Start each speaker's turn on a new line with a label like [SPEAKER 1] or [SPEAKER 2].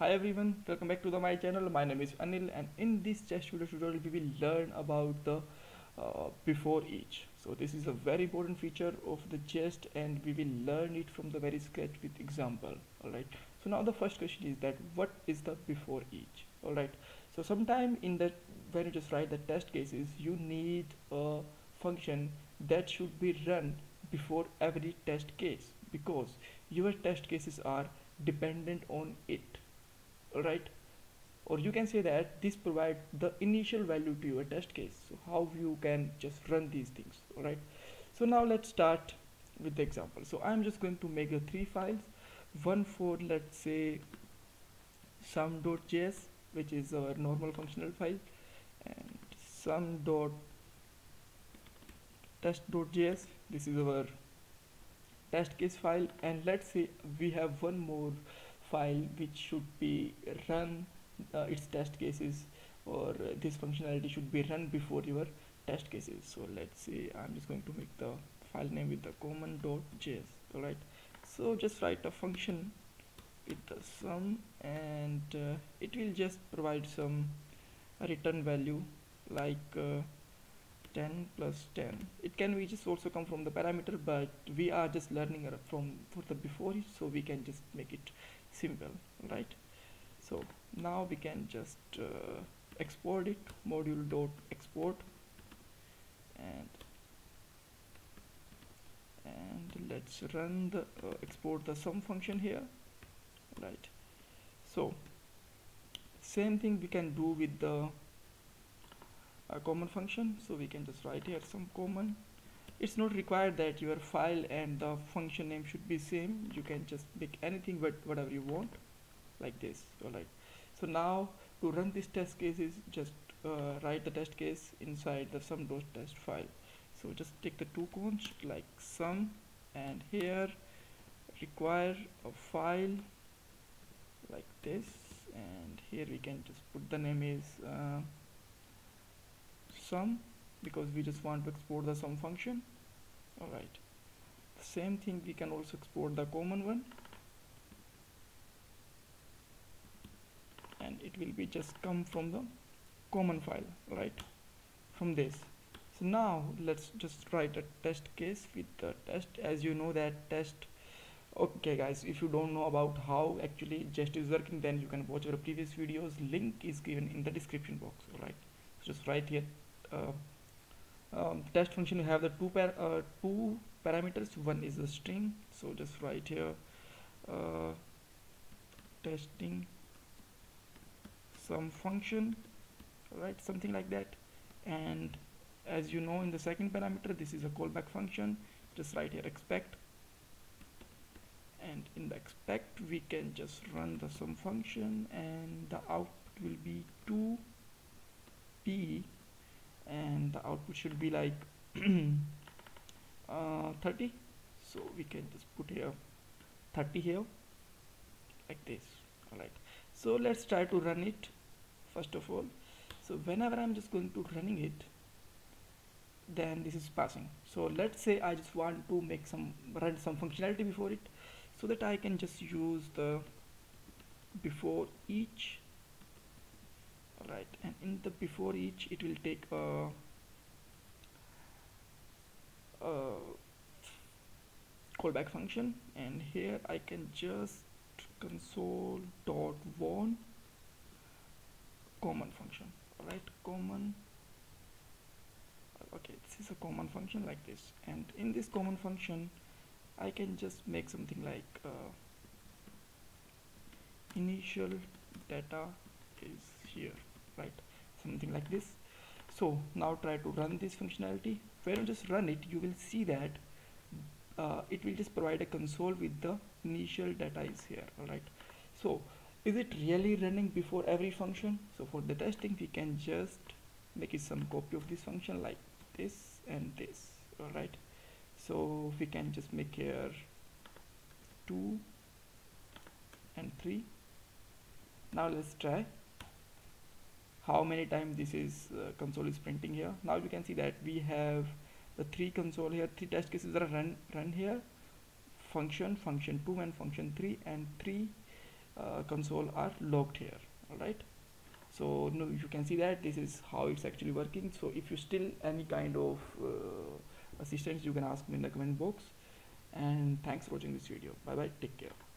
[SPEAKER 1] Hi everyone, welcome back to the my channel. My name is Anil and in this jest video tutorial we will learn about the uh, before each. So this is a very important feature of the jest and we will learn it from the very scratch with example. Alright. So now the first question is that what is the before each? Alright. So sometime in that when you just write the test cases you need a function that should be run before every test case because your test cases are dependent on it right? Or you can say that this provide the initial value to your test case. So how you can just run these things all right? So now let's start with the example. So i'm just going to make the three files. One for let's say sum.js which is our normal functional file and sum dot test.js this is our test case file. And let's say we have one more file which should be run uh, its test cases or uh, this functionality should be run before your test cases. So let's say I'm just going to make the file name with the common.js alright? So just write a function with the sum and uh, it will just provide some return value like uh, 10 plus 10 it can be just also come from the parameter but we are just learning from for the before so we can just make it simple right? So now we can just uh, export it module dot export and and let's run the uh, export the sum function here right? So same thing we can do with the uh, common function so we can just write here some common. It's not required that your file and the function name should be same. You can just make anything but whatever you want like this all right so now to run this test case is just uh, write the test case inside the test file. So just take the two const like sum and here require a file like this and here we can just put the name is uh, sum because we just want to export the sum function. Alright. The same thing we can also export the common one. And it will be just come from the common file right? From this. So now let's just write a test case with the test. As you know that test okay guys if you don't know about how actually jest is working then you can watch our previous videos. Link is given in the description box alright? So just write here um, test function you have the two uh, two parameters. One is the string. So just write here uh, testing some function right? Something like that. And as you know in the second parameter this is a callback function. Just write here expect. And in the expect we can just run the sum function and the output will be 2p the output should be like uh, 30 so we can just put here 30 here like this alright so let's try to run it first of all. So whenever I'm just going to running it then this is passing. So let's say I just want to make some run some functionality before it so that I can just use the before each right and in the before each it will take a, a callback function. And here I can just console dot one common function. Right common. Okay this is a common function like this. And in this common function I can just make something like uh, initial data is here. Right something like this so now try to run this functionality. When you just run it you will see that uh, it will just provide a console with the initial data is here alright? So is it really running before every function? So for the testing we can just make it some copy of this function like this and this alright? So we can just make here 2 and 3 now let's try how many times this is uh, console is printing here. Now you can see that we have the three console here three test cases are run run here. Function function 2 and function 3 and 3 uh, console are logged here all right so no, you can see that this is how it's actually working. So if you still any kind of uh, assistance you can ask me in the comment box. And thanks for watching this video. Bye bye take care